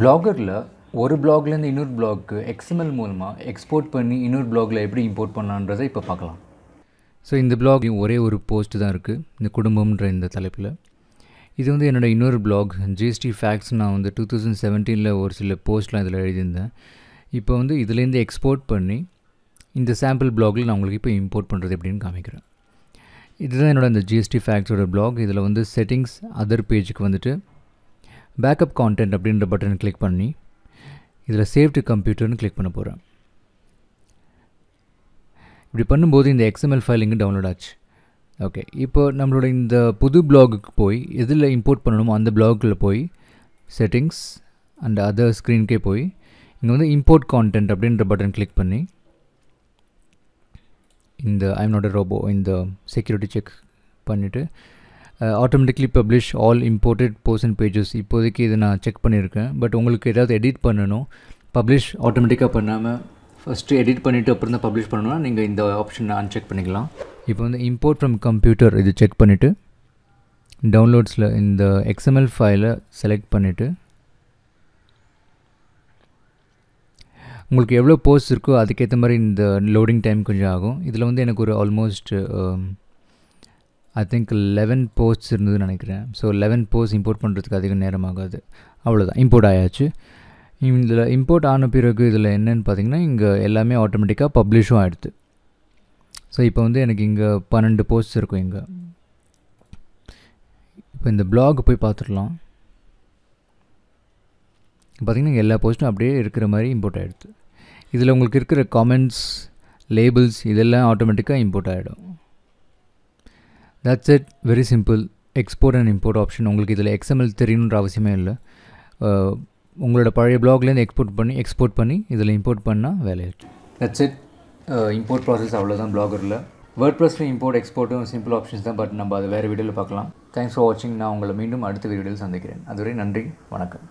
பிளாகரில் ஒரு பிளாக்லேருந்து இன்னொரு block XML மூலமாக எக்ஸ்போர்ட் பண்ணி இன்னொரு பிளாகில் எப்படி இம்போர்ட் பண்ணலான்றதை இப்போ பார்க்கலாம். ஸோ இந்த பிளாக் ஒரே ஒரு போஸ்ட் தான் இருக்குது இந்த குடும்பம்ன்ற இந்த தலைப்பில். இது வந்து என்னோடய இன்னொரு பிளாக் ஜிஎஸ்டி ஃபேக்ட்ஸ் நான் வந்து டூ தௌசண்ட் செவன்டீனில் ஒரு சில போஸ்ட்லாம் இதில் எழுதியிருந்தேன். இப்போ வந்து இதுலேருந்து எக்ஸ்போர்ட் பண்ணி இந்த சாம்பிள் பிளாகில் நான் உங்களுக்கு இப்போ இம்போர்ட் பண்ணுறது எப்படின்னு காமிக்கிறேன். இதுதான் என்னோடய இந்த ஜிஎஸ்டி ஃபேக்ட்ஸோட பிளாக் இதில் வந்து செட்டிங்ஸ் அதர் பேஜுக்கு வந்துட்டு பேக்கப் கான்டென்ட் அப்படின்ற பட்டனை கிளிக் பண்ணி இதில் சேவ் டு கம்ப்யூட்டர்னு கிளிக் பண்ண போகிறேன் இப்படி பண்ணும்போது இந்த எக்ஸ்எம்எல் ஃபைல் இங்கே டவுன்லோட் ஆச்சு. ஓகே இப்போ நம்மளோட இந்த புது பிளாகுக்கு போய் எதில் இம்போர்ட் பண்ணணுமோ அந்த பிளாகில் போய் செட்டிங்ஸ் அண்ட் அதர் ஸ்க்ரீனுக்கே போய் இங்கே வந்து இம்போர்ட் கான்டென்ட் அப்படின்ற பட்டன் கிளிக் பண்ணி இந்த ஐம் நாட் ரோபோ இந்த செக்யூரிட்டி செக் பண்ணிவிட்டு automatically publish all imported portion pages இப்போதைக்கு இதை நான் செக் பண்ணியிருக்கேன். பட் உங்களுக்கு ஏதாவது எடிட் பண்ணணும் பப்ளிஷ் ஆட்டோமேட்டிக்காக பண்ணாமல் ஃபஸ்ட்டு எடிட் பண்ணிவிட்டு அப்புறம் தான் பப்ளிஷ் பண்ணணும்னா நீங்கள் இந்த ஆப்ஷனை அன்செக் பண்ணிக்கலாம். இப்போ வந்து இம்போர்ட் ஃப்ரம் கம்ப்யூட்டர் இது செக் பண்ணிவிட்டு டவுன்லோட்ஸில் இந்த எக்ஸ்எம்எல் ஃபைலை செலக்ட் பண்ணிவிட்டு உங்களுக்கு எவ்வளோ போஸ்ட் இருக்கோ அதுக்கேற்ற மாதிரி இந்த லோடிங் டைம் கொஞ்சம் ஆகும். இதில் வந்து எனக்கு ஒரு almost I think eleven posts இருந்ததுன்னு நினைக்கிறேன். ஸோ லெவன் போஸ்ட் இம்போர்ட் பண்ணுறதுக்கு அதிக நேரம் ஆகாது. அவ்வளோதான் இம்போர்ட் ஆயாச்சு. இதில் இம்போர்ட் ஆன பிறகு இதில் என்னென்னு பார்த்தீங்கன்னா இங்கே எல்லாமே ஆட்டோமேட்டிக்காக பப்ளிஷும் ஆகிடுது ஸோ இப்போ வந்து எனக்கு இங்கே பன்னெண்டு போஸ்ட் இருக்கும் இங்கே. இப்போ இந்த பிளாக் போய் பார்த்துடலாம். பார்த்திங்கன்னா எல்லா போஸ்ட்டும் அப்படியே இருக்கிற மாதிரி இம்போர்ட் ஆகிடுது இதில் உங்களுக்கு இருக்கிற காமெண்ட்ஸ் லேபிள்ஸ் இதெல்லாம் ஆட்டோமேட்டிக்காக இம்போர்ட் ஆகிடும் that's it very simple export and import option உங்களுக்கு இதில் எக்ஸ்எம்எல் தெரியணுன்ற அவசியமே இல்லை. உங்களோட பழைய பிளாக்லேருந்து எக்ஸ்போர்ட் பண்ணி எக்ஸ்போர்ட் பண்ணி இதில் இம்போர்ட் பண்ணால் வேலையாச்சு தட்ஸ் இட் இம்போர்ட் ப்ராசஸ் அவ்வளோதான் பிளாகரில் வேர்ட் ப்ளஸில் இம்போர்ட் எக்ஸ்போர்ட்டும் சிம்பிள் ஆப்ஷன்ஸ் தான் பட் நம்ம அதை வேறு வீடியோவில் பார்க்கலாம். தேங்க்ஸ் ஃபார் வாட்சிங் நான் உங்களை மீண்டும் அடுத்த வீடியோவில் சந்திக்கிறேன். அதுவரை நன்றி. வணக்கம்.